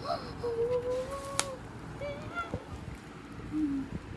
呜呜呜！嗯。